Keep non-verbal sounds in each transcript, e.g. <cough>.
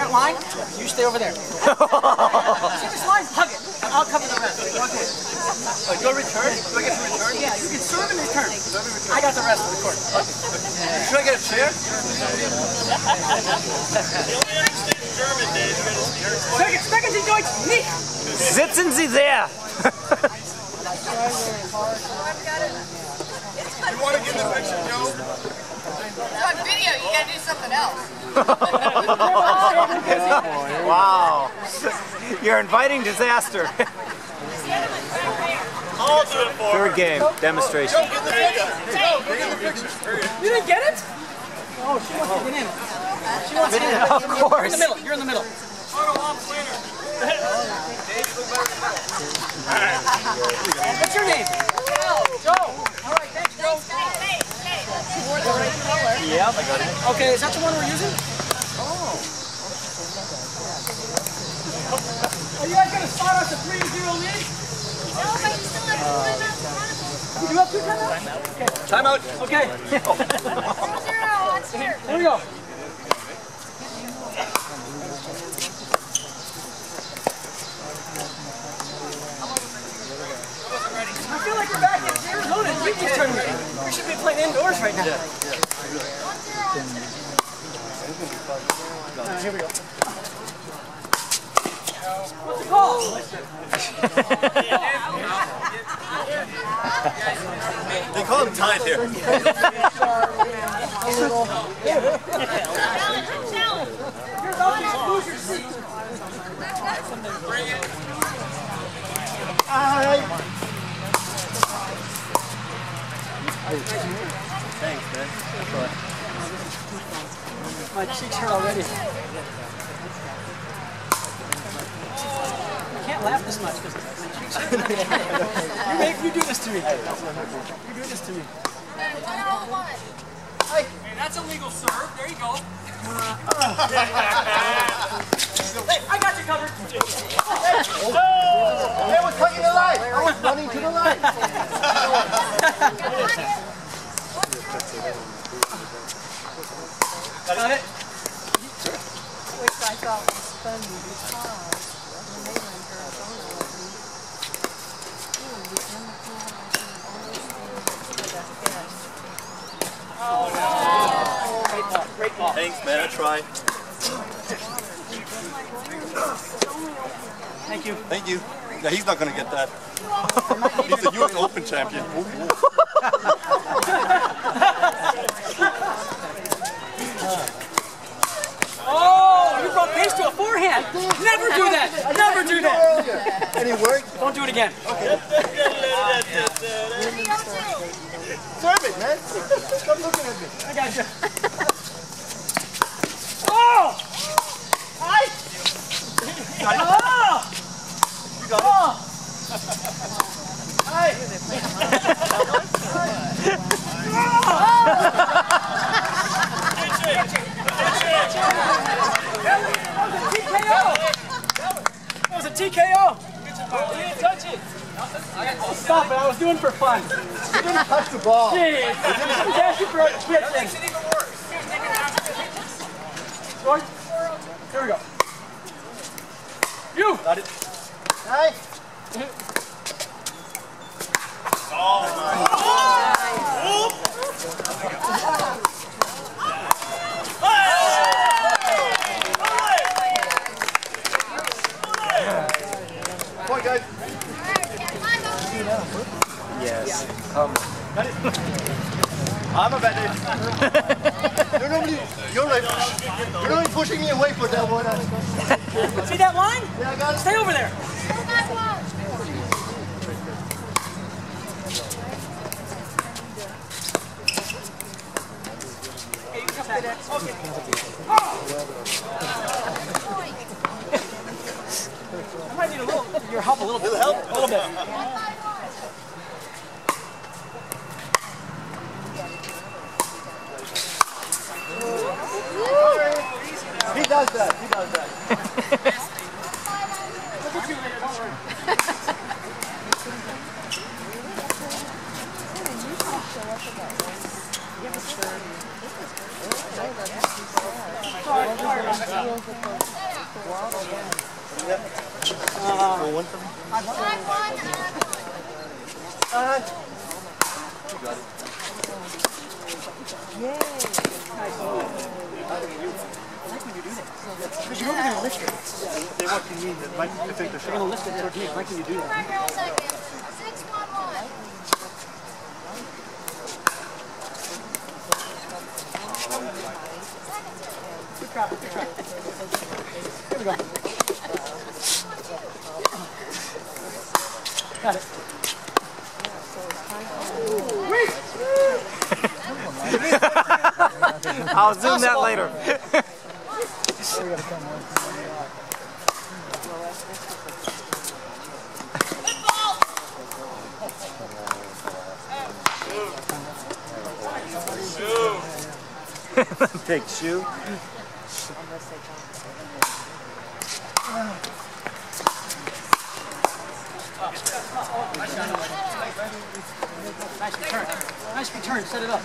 that line, you stay over there. <laughs> See this line? Hug it. I'll cover the rest. Okay. Oh, you return? Do I get to return? Yeah, you can serve and return. I got the rest of the court. Okay. Should I get a chair? Second, second, Sie Deutsch, nicht! Sitzen Sie sehr! You want to get the picture, Joe? It's on video, you gotta do something else. <laughs> wow. You're inviting disaster. I'll do it for Third game, demonstration. Joe, get the picture. Joe, bring in the picture. You didn't get it? Oh, she wants to get in. She wants to get in. Of course. You're in the middle. You're in the middle. What's your name? Joe. All right, thanks, Joe. Yep, I got it. Okay, is that the one we're using? Oh. Are you guys going to start us a 3-0 lead? You have two timeouts? Time out. Okay. Here we go. I feel like we're back in Arizona in Yankees tournament. We should be playing indoors right now. Alright, here we go. What's the call? They call him tied here. You're about to lose your seat. My cheeks hurt already. I can't laugh this much because my cheeks <laughs> hurt. you make you do this to me. You do this to me. Hey, that's a legal serve. There you go. <laughs> hey, I got you covered. Hey, I was hugging the line. I was running to the line. <laughs> Got it? Which I thought was funny because when they were in Arizona with me, you know, the MPI and all those things were the best. Great ball. Thanks, man. I tried. Thank you. Thank you. Yeah, he's not going to get that. <laughs> He's a U.S. Open champion. <laughs> Woo, woo. Oh, you brought pace to a forehand. Never do that. Never do that. And he worked. Don't do it again. Serve it, man. <laughs> Stop looking at me. I got you. Oh! I. Oh! You got Oh! That was a TKO. You didn't touch it. Stop it. I was doing it for fun. it. Didn't touch the ball. Jeez. He's asking for a pitch. George, here we go. You. Got it. Hey. Oh, Come oh, on, guys. Yes. Come. I'm a better. <laughs> you're normally, you're like, you're normally pushing me away for that one. See that line? Yeah, I got it. Stay over there. I might need a little, your help a little bit. Little help? A little bit. He does that. He does that. Look at you later, don't worry. Sorry, sorry. They want to mean that Mike to take the shot. lift it technique. Why can you do that? Six, one, one. Got it. I'll zoom that later. <laughs> Big shoe. Nice return. Nice return. Set it up.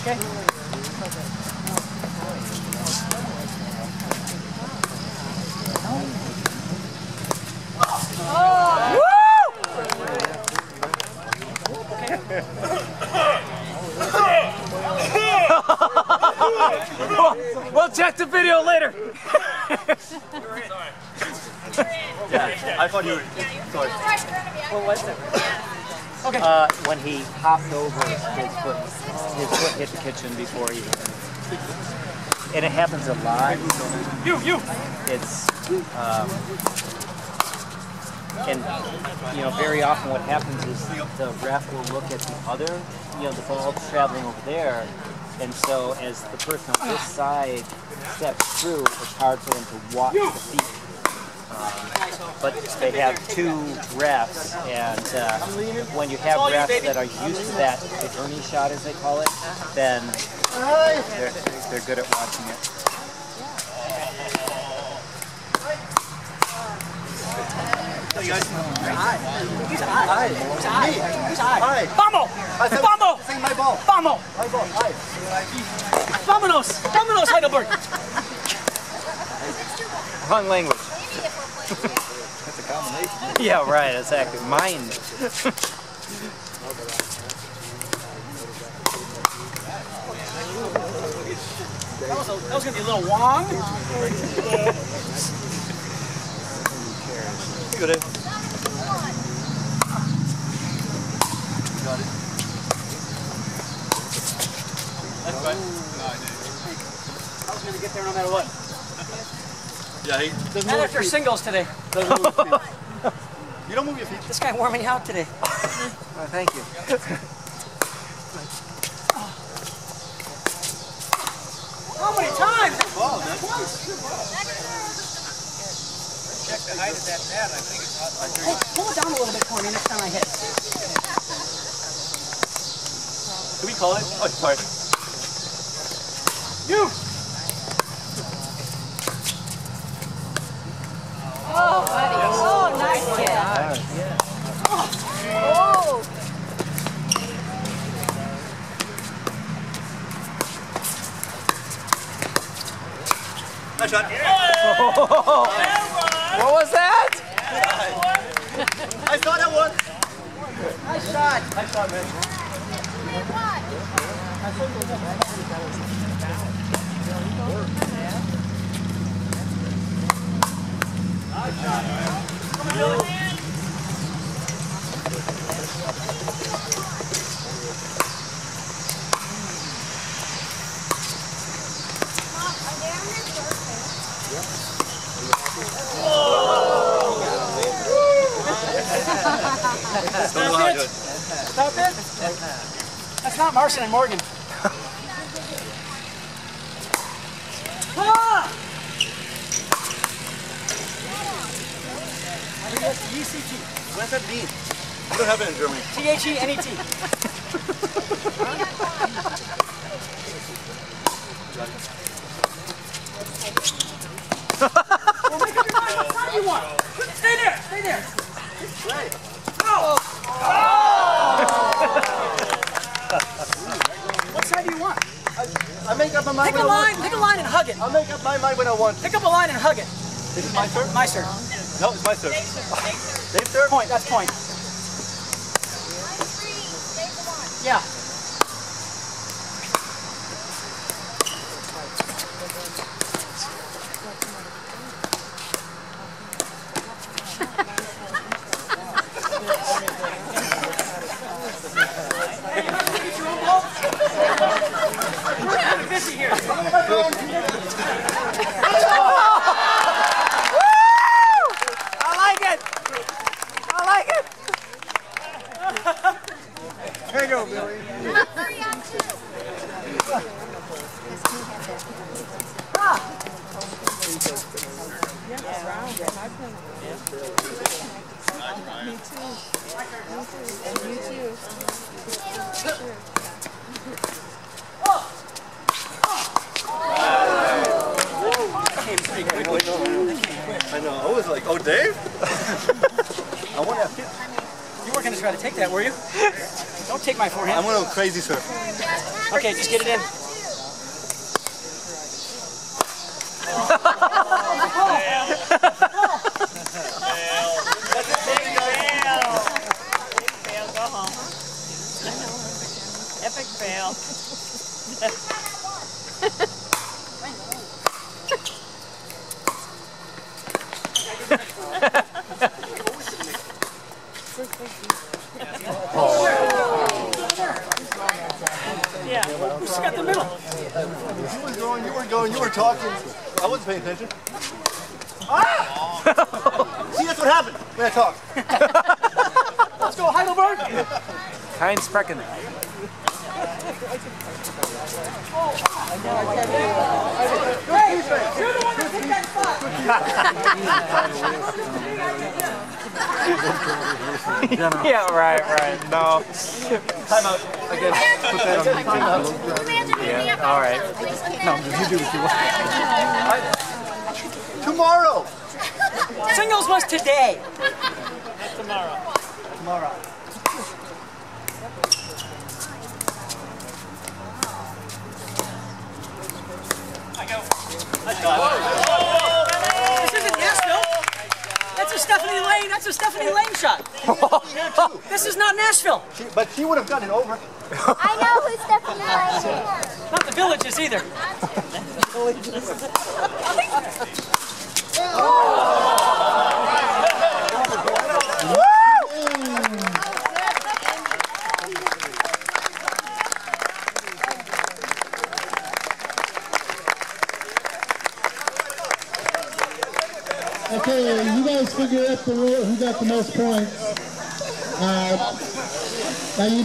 Okay. We'll check the video later. <laughs> yeah, I thought you were. Sorry. Uh, when he hopped over, his foot, his foot hit the kitchen before he. And it happens a lot. You, you. It's, um, and you know, very often what happens is the ref will look at the other, you know, the ball traveling over there, and so as the person on this side steps through, it's hard for them to watch the feet. Um, but they have two refs, and uh, when you have refs that are used to that the Erne shot, as they call it, then they're, they're good at watching it. Hey guys. Hi. Hi. Vamos! I said, Vamos! This ain't my ball. Vamos! My ball. Hi. Vámonos! Vámonos, Heidelberg! Wrong language. that's a combination. Yeah, right, exactly. Mine. That was, a, that was gonna be a little Wong. Good. I was gonna get there no matter what. <laughs> Yeah, he doesn't Not after feet. singles today. Doesn't move his feet. You don't move your feet. This guy me out today. <laughs> Oh, thank you. How many times? Ball, man. Hey, pull it down a little bit for me next time I hit. Can we call it? Oh, sorry. You! Oh, oh, nice kid. Oh. Nice shot. What was that? I saw that one. Nice shot. Nice shot, man. That's not Marson and Morgan. ah! UCT. What does that mean? I don't have it in Germany. T-H-E-N-E-T. Stay there. Stay there. Right. Oh. oh what side do you want? I, I make up my mind. Pick a line. Pick a line and hug it. I'll make up my mind when I want. Pick up a line and hug it. Is it my sir? My serve. No, it's my sir. Dave serve. Dave. Point. That's point. Yeah. There you go, Billy. Three on two. I know. I was like, oh, Dave? <laughs> I want to hit. You weren't going to try to take that, were you? Don't take my forehand. I forehand. want a crazy serve. Okay, just get it in. Fail, go. Epic fail. <laughs> Yeah. Who's got the middle? You were going, you were going, you were talking. I wasn't paying attention. Ah! See, that's what happened when I talk. Let's go, Heidelberg. Kein Sprechen. You're the one that picked that spot. Yeah, right, right. No. Time out. Again. Put that on the time out. Yeah, all right. No, you do what you want. Tomorrow. Singles was today. Tomorrow. Tomorrow. This isn't Nashville. That's a Stephanie Lane. That's a Stephanie Lane shot. <laughs> This is not Nashville. She, but she would have gotten it over. I know who Stephanie Lane is. Not the villages either. <laughs> <laughs> Okay, oh, you figure the who got the most points. Uh, now you.